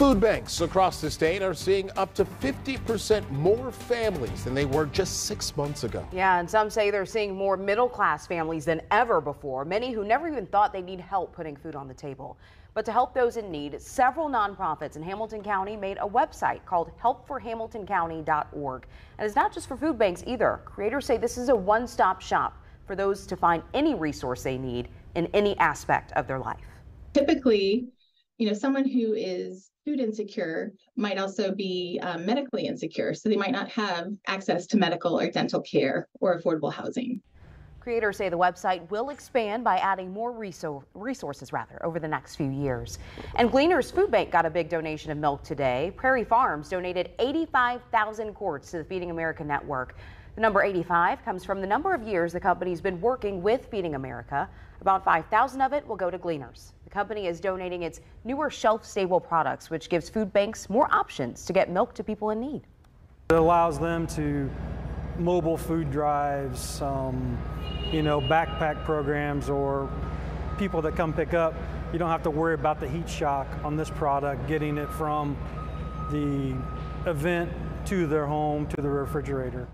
Food banks across the state are seeing up to 50% more families than they were just six months ago. Yeah, and some say they're seeing more middle class families than ever before, many who never even thought they need help putting food on the table. But to help those in need, several nonprofits in Hamilton County made a website called helpforhamiltoncounty.org. And it's not just for food banks either. Creators say this is a one stop shop for those to find any resource they need in any aspect of their life. Typically, you know, someone who is food insecure might also be um, medically insecure, so they might not have access to medical or dental care or affordable housing. Creators say the website will expand by adding more resources rather over the next few years. And Gleaners Food Bank got a big donation of milk today. Prairie Farms donated 85,000 quarts to the Feeding America network. The number 85 comes from the number of years the company's been working with Feeding America. About 5,000 of it will go to Gleaners. The company is donating its newer shelf-stable products, which gives food banks more options to get milk to people in need. It allows them to mobile food drives, um, you know, backpack programs, or people that come pick up. You don't have to worry about the heat shock on this product, getting it from the event to their home to the refrigerator.